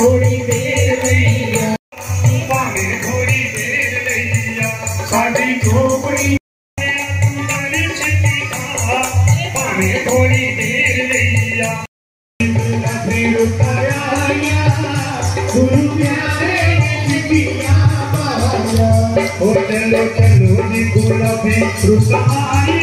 थोड़ी देर रही भावे थोड़ी देर रहिया साडी झोपड़ी भावे थोड़ी देर रहिया फिर उताया गुरु प्यारे ओ चलो जी, गुलाबी रुसाया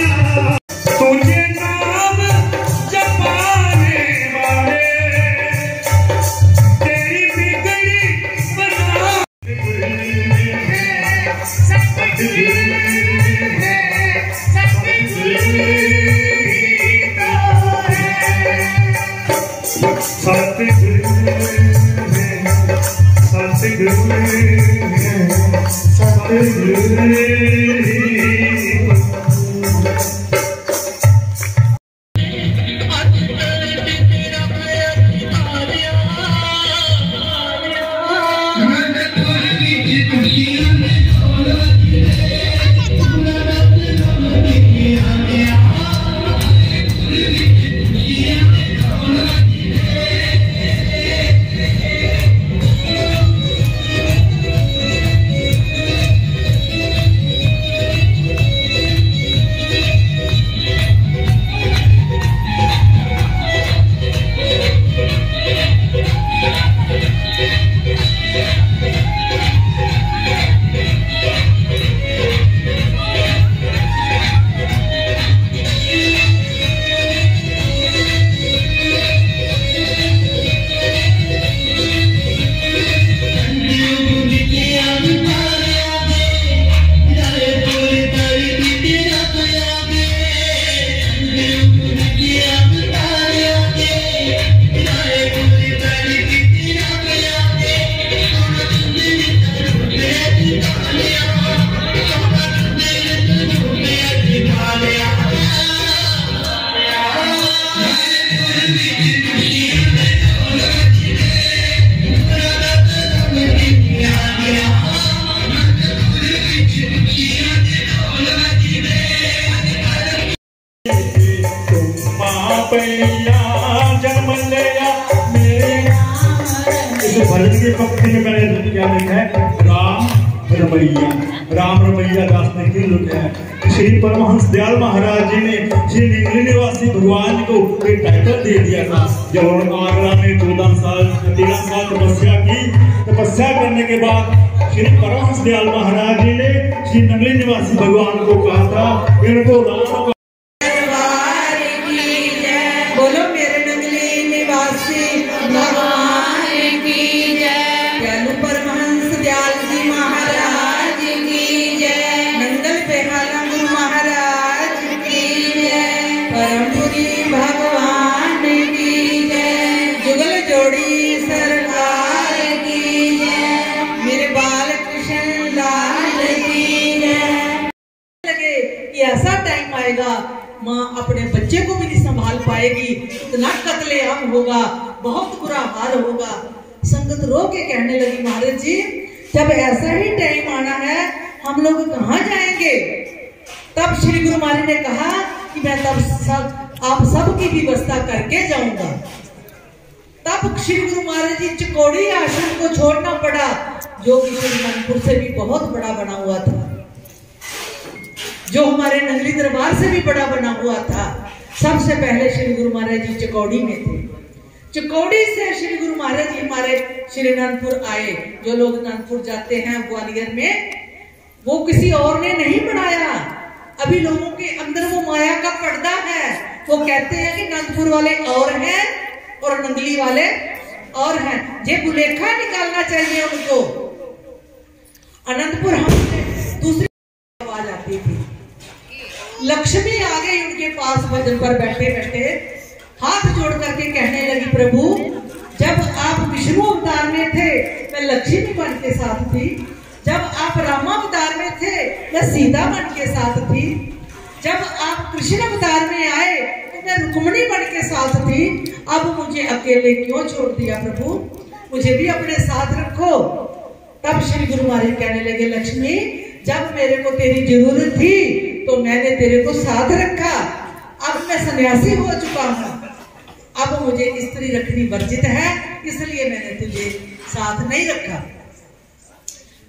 रमैया, राम रमैया दास ने क्यों लुटाया। श्री परमहंस दयाल महाराज जी ने श्री निगली निवासी भगवान को एक टाइटल दे दिया था, जब उन्होंने आगरा में चौदह साल, तेरह साल तपस्या की, तपस्या करने के बाद श्री परमहंस दयाल महाराज जी ने श्री नगली निवासी भगवान को कहा था, इनको राम अपने बच्चे को भी नहीं संभाल पाएगी। इतना कत्लेआम होगा, बहुत बुरा हाल होगा। संगत रो के कहने लगी महाराज जी, जब ऐसा ही टाइम आना है, हम लोग कहाँ जाएँगे? तब श्री गुरु महाराज ने कहा कि मैं तब सब, आप सबकी व्यवस्था करके जाऊँगा। तब श्री गुरु महाराज जी चिकोड़ी आश्रम को छोड़ना पड़ा। जो कि श्री मनपुर से भी बहुत बड़ा बना हुआ था। जो हमारे नगली दरबार से भी बड़ा बना हुआ था। सबसे पहले श्री गुरु महाराज जी चकौड़ी में थे। चकौड़ी से श्री गुरु महाराज जी हमारे श्री अनंतपुर आए। जो लोग अनंतपुर जाते हैं ग्वालियर में, वो किसी और ने नहीं बनाया। अभी लोगों के अंदर वो माया का पर्दा है। वो कहते हैं कि अनंतपुर वाले और हैं और नंगली वाले और हैं। ये बुलेखा निकालना चाहिए उनको। अनंतपुर हमसे लक्ष्मी आ गई उनके पास भजन पर बैठे बैठे। हाथ जोड़ करके कहने लगी, प्रभु, जब आप विष्णु अवतार में थे, मैं लक्ष्मी बन के साथ थी। जब आप रामा अवतार में थे, मैं सीता बन के साथ थी। जब आप कृष्ण अवतार में आए तो मैं रुक्मणी बन के साथ थी। अब मुझे अकेले क्यों छोड़ दिया प्रभु? मुझे भी अपने साथ रखो। तब श्री गुरु महाराज कहने लगे, लक्ष्मी, जब मेरे को तेरी ज़रूरत थी तो मैंने तेरे को साथ रखा। अब मैं सन्यासी हो चुका हूँ। अब मुझे स्त्री रखनी वर्जित है, इसलिए मैंने तुझे साथ नहीं रखा।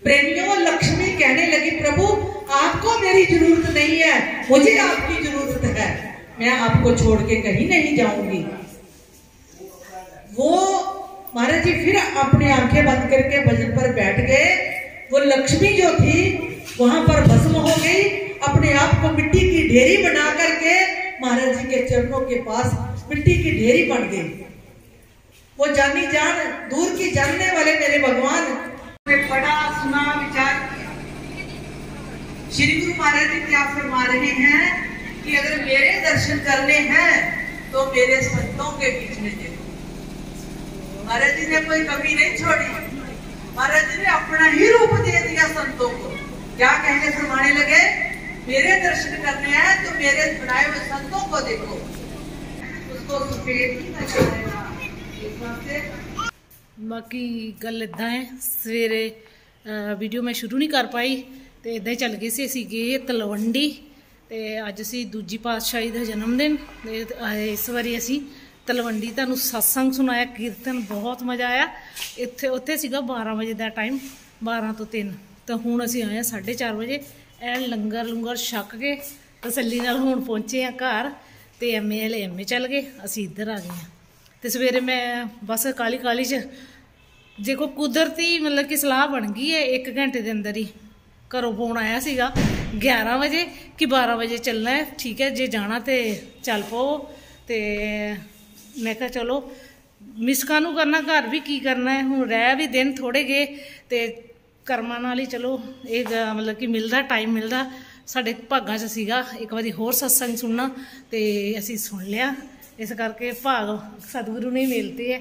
प्रेमियों, लक्ष्मी कहने लगी, प्रभु, आपको मेरी ज़रूरत नहीं है, मुझे आपकी ज़रूरत है। मैं आपको छोड़ के कहीं नहीं जाऊँगी। वो महाराज जी फिर अपनी आँखें बंद करके भजन पर बैठ गए। वो लक्ष्मी जो थी, वहाँ पर भस्म हो गई। अपने आप को मिट्टी की ढेरी बना करके महाराज जी के चरणों के पास मिट्टी की ढेरी बन गई। वो जानी जान दूर की जानने वाले मेरे भगवान। पढ़ा सुना विचार श्री गुरु महाराज जी क्या फरमा रहे हैं कि अगर मेरे दर्शन करने हैं तो मेरे संतों के बीच में देखो महाराज जी ने कोई कमी नहीं छोड़ी। महाराज जी ने अपना ही रूप दे दिया संतों को। क्या कहने फरमाने लगे? मेरे दर्शन करने हैं तो मेरे बनाए हुए संतों को देखो उसको सफेद ही नजर आएगा इस वास्ते ਬਾਕੀ ਗੱਲ ਇਦਾਂ ਹੈ ਸਵੇਰੇ ਅਹ, ਵੀਡੀਓ ਮੈਂ ਸ਼ੁਰੂ ਨਹੀਂ ਕਰ ਪਾਈ ਤੇ ਇਦਾਂ ਹੀ ਚੱਲ ਗਈ ਸੀ ਅਸੀਂ ਗਏ ਤਲਵੰਡੀ ਤੇ ਅੱਜ ਅਸੀਂ ਦੂਜੀ ਪਾਤਸ਼ਾਹੀ ਦਾ ਜਨਮ ਦਿਨ ਤੇ ਆਏ ਇਸ ਵਾਰੀ ਅਸੀਂ ਤਲਵੰਡੀ ਤੁਹਾਨੂੰ satsang ਸੁਣਾਇਆ ਕੀਰਤਨ ਬਹੁਤ ਮਜ਼ਾ ਆਇਆ ਇੱਥੇ ਉੱਥੇ ਸੀਗਾ 12 ਵਜੇ ਦਾ ਟਾਈਮ 12 ਤੋਂ 3 ਤਾਂ ਹੁਣ ਅਸੀਂ ਆਏ ਆ 4:30 ਵਜੇ ਐਨ ਲੰਗਰ ਲੰਗਰ ਛੱਕ ਕੇ ਤਸੱਲੀ ਨਾਲ ਹੁਣ ਪਹੁੰਚੇ ਆ ਘਰ ਤੇ ਐਮਏ ਵਾਲੇ ਐਮਏ ਚੱਲ ਗਏ, ਅਸੀਂ ਇੱਧਰ ਆ ਗਏ ਆ। ਤੇ ਸਵੇਰੇ ਮੈਂ ਬਸ ਕਾਲੀ ਕਾਲੀ ਚ ਜੇ ਕੋਈ ਕੁਦਰਤੀ ਮਤਲਬ ਕਿ ਸਲਾਹ ਬਣ ਗਈ ਹੈ 1 ਘੰਟੇ ਦੇ ਅੰਦਰ ਹੀ। ਘਰੋਂ ਫੋਨ ਆਇਆ ਸੀਗਾ 11 ਵਜੇ ਕਿ 12 ਵਜੇ ਚੱਲਣਾ ਹੈ, ਠੀਕ ਹੈ, ਜੇ ਜਾਣਾ ਤੇ ਚੱਲ ਪਓ। ਤੇ ਮੈਂ ਕਿਹਾ ਚਲੋ, ਮਿਸ ਕਾਨੂੰ ਕਰਨਾ, ਘਰ ਵੀ ਕੀ ਕਰਨਾ ਹੈ? ਹੁਣ ਰਹਿ ਵੀ ਦਿਨ ਥੋੜੇ ਗਏ ਤੇ ਕਰਮਾਂ ਨਾਲ ਹੀ ਚਲੋ, ਇਹ ਗ- ਮਤਲਬ ਕਿ ਮਿਲਦਾ ਟਾਈਮ ਮਿਲਦਾ। ਸਾਡੇ ਭਾਗਾਂ 'ਚ ਸੀਗਾ, ਇੱਕ ਵਾਰੀ ਹੋਰ ਸਤਸੰਗ ਸੁਣਨਾ, ਤੇ ਅਸੀਂ ਸੁਣ ਲਿਆ। ਇਸ ਕਰਕੇ ਭਾਗ ਸਤਿਗੁਰੂ ਨੇ ਹੀ ਮਿਲਤੇ ਹੈ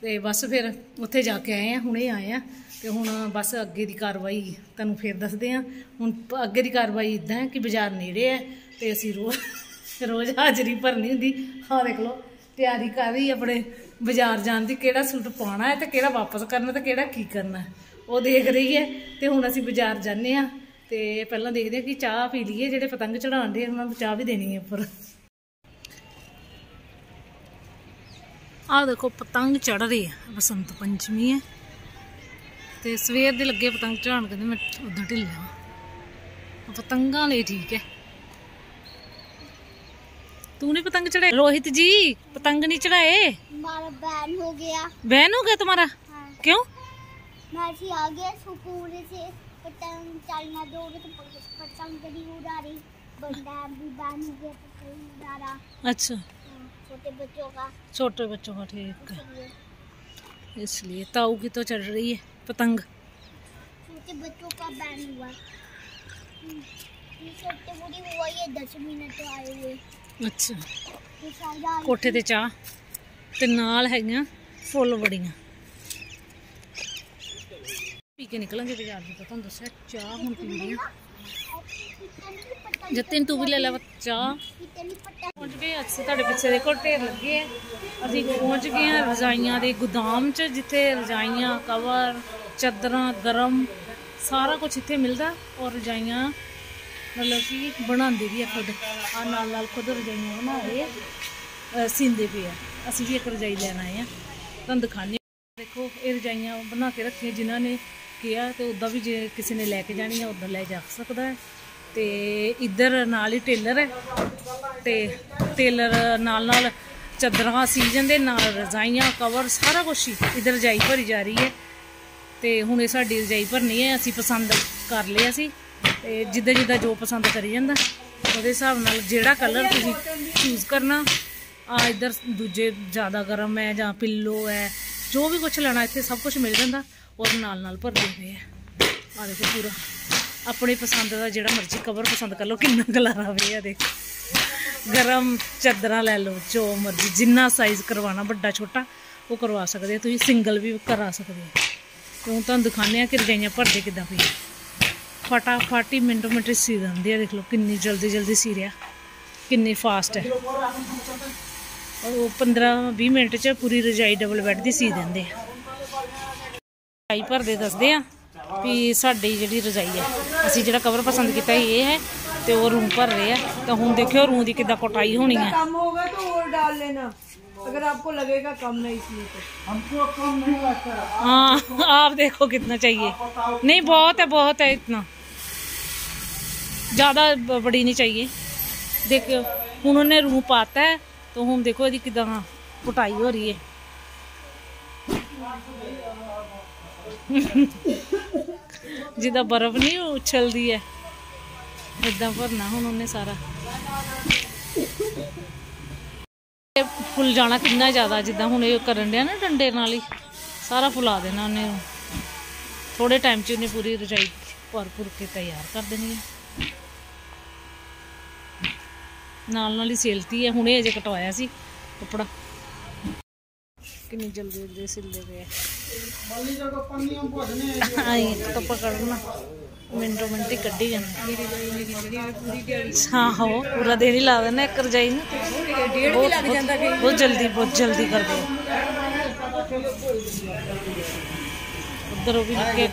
ਤੇ ਬਸ ਫਿਰ ਉੱਥੇ ਜਾ ਕੇ ਆਏ ਆ, ਹੁਣੇ ਆਏ ਆ। ਤੇ ਹੁਣ ਬਸ ਅੱਗੇ ਦੀ ਕਾਰਵਾਈ ਤੁਹਾਨੂੰ ਫਿਰ ਦੱਸਦੇ ਆ। ਹੁਣ ਅੱਗੇ ਦੀ ਕਾਰਵਾਈ ਇਦਾਂ ਹੈ ਕਿ ਬਾਜ਼ਾਰ ਨੇੜੇ ਹੈ ਤੇ ਅਸੀਂ ਰੋਜ਼ ਰੋਜ਼ ਹਾਜ਼ਰੀ ਭਰਨੀ ਹੁੰਦੀ। ਹਾਂ ਦੇਖ ਲਓ, ਤਿਆਰੀ ਕਰ ਰਹੀ ਆਪਣੇ ਬਾਜ਼ਾਰ ਜਾਣ ਦੀ, ਕਿਹੜਾ ਸੂਟ ਪਾਉਣਾ ਹੈ ਤੇ ਕਿਹੜਾ ਵਾਪਸ ਕਰਨਾ ਤੇ ਕਿਹੜਾ ਕੀ ਕਰਨਾ ਉਹ ਦੇਖ ਰਹੀ ਹੈ ਤੇ ਹੁਣ ਅਸੀਂ ਬਾਜ਼ਾਰ ਜਾਂਦੇ ਆ ਤੇ ਪਹਿਲਾਂ ਦੇਖਦੇ ਆ ਕਿ ਚਾਹ ਪੀ ਲਈਏ ਜਿਹੜੇ ਪਤੰਗ ਚੜਾਉਂਦੇ ਉਹਨਾਂ ਨੂੰ ਚਾਹ ਵੀ ਦੇਣੀ ਹੈ ਉੱਪਰ ਆਹ ਦੇਖੋ ਪਤੰਗ ਚੜ ਰਹੀ ਹੈ ਬਸੰਤ ਪੰਚਮੀ ਹੈ ਤੇ ਸਵੇਰ ਦੇ ਲੱਗੇ ਪਤੰਗ ਚੜਾਉਣ ਕਹਿੰਦੇ ਮੈਂ ਉਧਰ ਢਿੱਲਾ ਆਹ ਪਤੰਗਾਂ ਲਈ ਠੀਕ ਹੈ तूने पतंग चढ़ाए रोहित जी पतंग नहीं चढ़ाए हमारा बैन हो गया बैन हो गया तुम्हारा हाँ क्यों मैं ऐसे आ गया स्कूल से पतंग चलना दो तो प- पतंग नहीं उड़ा रही बंदा भी बैन हो गया पतंग उड़ा रहा अच्छा हाँ, छोटे बच्चों का छोटे बच्चों का ठीक है इसलिए इसलिए ताऊ की तो चढ़ रही है पतंग छोटे बच्चों का बैन हुआ हम्म, ये छोटे बूढ़ी हुआ ये दस मिनट तो आए हुए अच्छा ये शायद आ ਕੋਠੇ ਤੇ ਚਾਹ ਤੇ ਨਾਲ ਹੈਗੀਆਂ ਫੁੱਲ ਬੜੀਆਂ ਪੀ ਕੇ ਨਿਕਲਾਂਗੇ ਬਾਜ਼ਾਰ ਦੀ ਤਾਂ ਤੁਹਾਨੂੰ ਦੱਸਿਆ ਚਾਹ ਹੁਣ ਪੀਂਦੇ ਆ। ਜਤਿਨ ਤੂੰ ਵੀ ਲੈ ਲੈ ਚਾਹ। ਪਹੁੰਚ ਗਏ ਅਸੀਂ ਤੁਹਾਡੇ ਪਿੱਛੇ ਦੇਖੋ ਢੇਰ ਲੱਗੇ ਆ। ਅਸੀਂ ਪਹੁੰਚ ਗਏ ਆ ਰਜਾਈਆਂ ਦੇ ਗੋਦਾਮ 'ਚ, ਜਿੱਥੇ ਰਜਾਈਆਂ, ਕਵਰ, ਚਾਦਰਾਂ, ਗਰਮ, ਸਾਰਾ ਕੁਝ ਇੱਥੇ ਮਿਲਦਾ। ਔਰ ਰਜਾਈਆਂ ਮਤਲਬ ਕਿ ਬਣਾਉਂਦੇ ਵੀ ਆ ਖੁਦ। ਆ ਨਾਲ ਨਾਲ ਖੁਦ ਰਜਾਈਆਂ ਬਣਾ ਰਹੇ ਆ ਸਿੰਦੇ ਪਏ ਆ। ਅਸੀਂ ਵੀ ਇੱਕ ਰਜਾਈ ਲੈਣਾ ਆਏ ਆ। ਤੁਹਾਨੂੰ ਦਿਖਾਣੇ ਦੇਖੋ, ਇਹ ਰਜਾਈਆਂ ਬਣਾ ਕੇ ਰੱਖੀਆਂ ਜਿਨ੍ਹਾਂ ਨੇ ਕਿਹਾ ਤੇ ਉਦਾਂ ਵੀ ਜੇ ਕਿਸੇ ਨੇ ਲੈ ਕੇ ਜਾਣੀ ਆ ਉਦਾਂ ਲੈ ਜਾ ਸਕਦਾ ਹੈ। ਤੇ ਇੱਧਰ ਨਾਲ ਹੀ ਟੇਲਰ ਹੈ। ਤੇ ਟੇਲਰ ਨਾਲ ਨਾਲ ਚਾਦਰਾਂ ਸੀ ਜਾਂਦੇ, ਨਾਲ ਰਜ਼ਾਈਆਂ, ਕਵਰ, ਸਾਰਾ ਕੁਝ ਹੀ ਇੱਧਰ ਰਜਾਈ ਭਰੀ ਜਾ ਰਹੀ ਹੈ। ਤੇ ਹੁਣ ਇਹ ਸਾਡੀ ਰਜਾਈ ਭਰਨੀ ਹੈ, ਅਸੀਂ ਪਸੰਦ ਕਰ ਲਿਆ ਸੀ। ਤੇ ਜਿੱਦਾਂ ਜਿੱਦਾਂ ਜੋ ਪਸੰਦ ਕਰੀ ਜਾਂਦਾ, ਉਹਦੇ ਹਿਸਾਬ ਨਾਲ ਜਿਹੜਾ ਕਲਰ ਤੁਸੀਂ ਚੂਜ਼ ਕਰਨਾ, ਆ ਇੱਧਰ ਦੂਜੇ ਜ਼ਿਆਦਾ ਗਰਮ ਹੈ ਜਾਂ ਪਿੱਲੋ ਹੈ, ਜੋ ਵੀ ਕੁਝ ਲੈਣਾ, ਇੱਥੇ ਸਭ ਕੁਝ ਮਿਲ ਜਾਂਦਾ। ਔਰ ਨਾਲ ਨਾਲ ਭਰਦੇ ਪਏ ਆ। ਆ ਦੇਖੋ ਪੂਰਾ। ਆਪਣੀ ਪਸੰਦ ਦਾ ਜਿਹੜਾ ਮਰਜ਼ੀ ਕਵਰ ਪਸੰਦ ਕਰ ਲਓ, ਕਿੰਨਾ ਕਲਰ ਆਵੇ ਦੇਖ। ਗਰਮ ਚਾਦਰਾਂ ਲੈ ਲਓ, ਜੋ ਮਰਜ਼ੀ, ਜਿੰਨਾ ਸਾਈਜ਼ ਕਰਵਾਉਣਾ, ਵੱਡਾ, ਛੋਟਾ, ਉਹ ਕਰਵਾ ਸਕਦੇ ਤੁਸੀਂ ਸਿੰਗਲ ਵੀ ਕਰਾ ਸਕਦੇ ਹੋ ਕਿਉਂ ਤੁਹਾਨੂੰ ਦਿਖਾਉਂਦੇ ਆ ਕਿ ਰਜਾਈਆਂ ਭਰਦੇ ਕਿੱਦਾਂ ਪਈ ਫਟਾਫਟ ਹੀ ਮਿੰਟੋ ਮਿੰਟ ਸੀ ਦਿੰਦੇ ਆ, ਦੇਖ ਲਓ ਕਿੰਨੀ ਜਲਦੀ ਜਲਦੀ ਸੀ ਰਿਹਾ। ਕਿੰਨੀ ਫਾਸਟ ਹੈ। ਉਹ 15 20 ਮਿੰਟ ਚ ਪੂਰੀ ਰਜਾਈ ਡਬਲ ਬੈੱਡ ਦੀ ਸੀ ਦਿੰਦੇ ਆ। ਰਜਾਈ ਭਰਦੇ ਦੱਸਦੇ ਆ ਵੀ ਸਾਡੀ ਜਿਹੜੀ ਰਜਾਈ ਹੈ ਅਸੀਂ ਜਿਹੜਾ ਕਵਰ ਪਸੰਦ ਕੀਤਾ ਸੀ ਇਹ ਹੈ ਤੇ ਉਹ ਰੂਮ ਭਰ ਰਹੇ ਆ ਤਾਂ ਹੁਣ ਦੇਖਿਓ ਰੂਮ ਦੀ ਕਿੱਦਾਂ ਕੋਟਾਈ ਹੋਣੀ ਹੈ कम होगा तो और डाल लेना अगर आपको लगेगा कम नहीं इसलिए तो हमको कम नहीं लगता हाँ आप देखो कितना चाहिए नहीं बहुत है बहुत है इतना ज़्यादा ब- बड़ी नहीं चाहिए देखो उन्होंने रूह पाता है तो हम देखो यदि किदा कुटाई हो रही है ਜਿੱਦਾਂ ਬਰਫ਼ ਨਹੀਂ ਉਛਲਦੀ ਹੈ ਇਦਾਂ ਭਰਨਾ ਹੁਣ ਉਹਨੇ ਸਾਰਾ। ਫੁੱਲ ਜਾਣਾ ਕਿੰਨਾ ਜ਼ਿਆਦਾ, ਜਿੱਦਾਂ ਹੁਣ ਇਹ ਕਰਨ ਡਿਆ ਨਾ ਡੰਡੇ ਨਾਲ ਹੀ, ਸਾਰਾ ਫੁਲਾ ਦੇਣਾ ਉਹਨੇ ਥੋੜੇ ਟਾਈਮ 'ਚ ਉਹਨੇ ਪੂਰੀ ਰਜਾਈ ਭਰ ਭੁਰ ਕੇ ਤਿਆਰ ਕਰ ਦੇਣੀ ਹੈ। ਨਾਲ ਨਾਲ ਹੀ ਸੇਲਤੀ ਹੈ, ਹੁਣੇ ਅਜੇ ਕਟਵਾਇਆ ਸੀ ਕੱਪੜਾ। कितनी जल्दी जल्दी सिल दे गए। हाँ, आई तो पकड़ना मिनटों मिनट ही कड्ढी गए हाँ, हाँ हो पूरा दिन ही ला देना एक जाई बहुत जल्दी बहुत जल्दी कर दे। उधर भी लगे